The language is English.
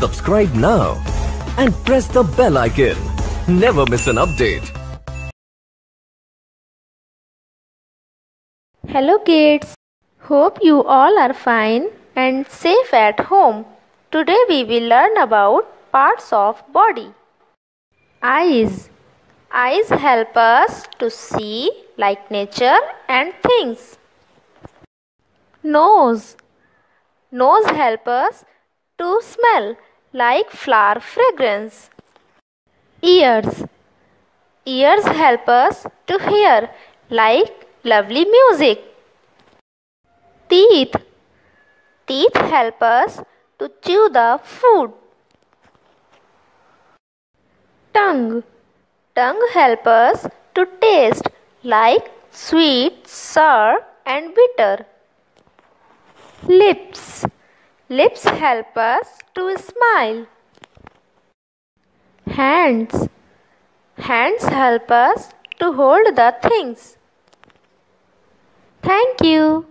Subscribe now and press the bell icon. Never miss an update. Hello kids. Hope you all are fine and safe at home. Today we will learn about parts of body. Eyes. Eyes help us to see like nature and things. Nose. Nose help us to smell like flower fragrance. Ears. Ears help us to hear like lovely music. Teeth. Teeth help us to chew the food. Tongue. Tongue help us to taste like sweet, sour and bitter. Lips. Lips help us to smile. Hands. Hands help us to hold the things. Thank you.